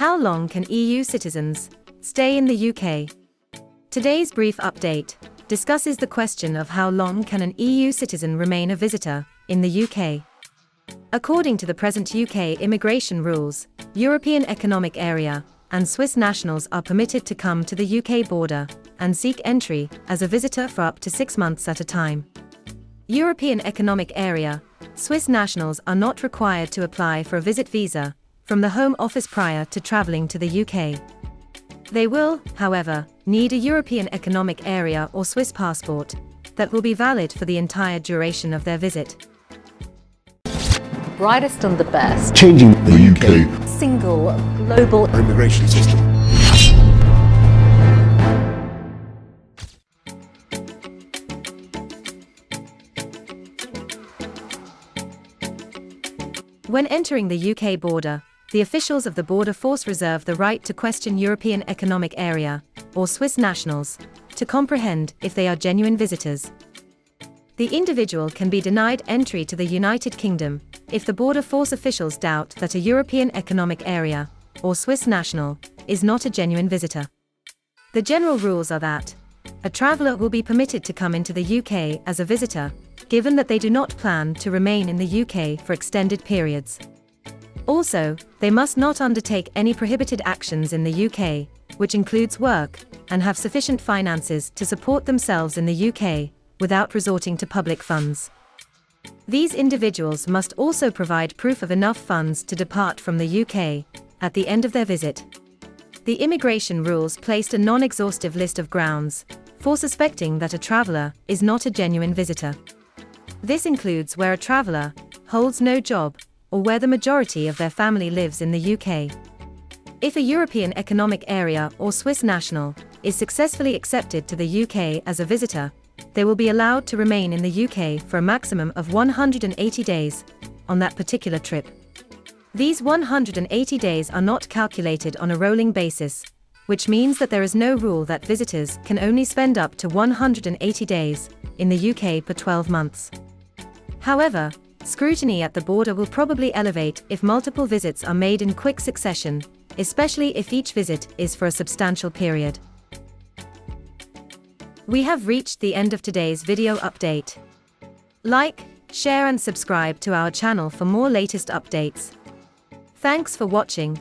How long can EU citizens stay in the UK? Today's brief update discusses the question of how long can an EU citizen remain a visitor in the UK. According to the present UK immigration rules, European Economic Area and Swiss nationals are permitted to come to the UK border and seek entry as a visitor for up to six months at a time. European Economic Area, Swiss nationals are not required to apply for a visit visa from the Home Office prior to travelling to the UK. They will, however, need a European Economic Area or Swiss passport that will be valid for the entire duration of their visit. Brightest and the best. changing the UK Single global immigration system. When entering the UK border, the officials of the Border Force reserve the right to question European Economic Area, or Swiss nationals, to comprehend if they are genuine visitors. The individual can be denied entry to the United Kingdom if the Border Force officials doubt that a European Economic Area, or Swiss national, is not a genuine visitor. The general rules are that a traveller will be permitted to come into the UK as a visitor, given that they do not plan to remain in the UK for extended periods. Also, they must not undertake any prohibited actions in the UK, which includes work, and have sufficient finances to support themselves in the UK, without resorting to public funds. These individuals must also provide proof of enough funds to depart from the UK at the end of their visit. The immigration rules placed a non exhaustive list of grounds for suspecting that a traveller is not a genuine visitor. This includes where a traveller holds no job or where the majority of their family lives in the UK. If a European Economic Area or Swiss national is successfully accepted to the UK as a visitor, they will be allowed to remain in the UK for a maximum of 180 days on that particular trip. These 180 days are not calculated on a rolling basis, which means that there is no rule that visitors can only spend up to 180 days in the UK per 12 months. However, scrutiny at the border will probably elevate if multiple visits are made in quick succession, especially if each visit is for a substantial period. We have reached the end of today's video update. Like, share and subscribe to our channel for more latest updates. Thanks for watching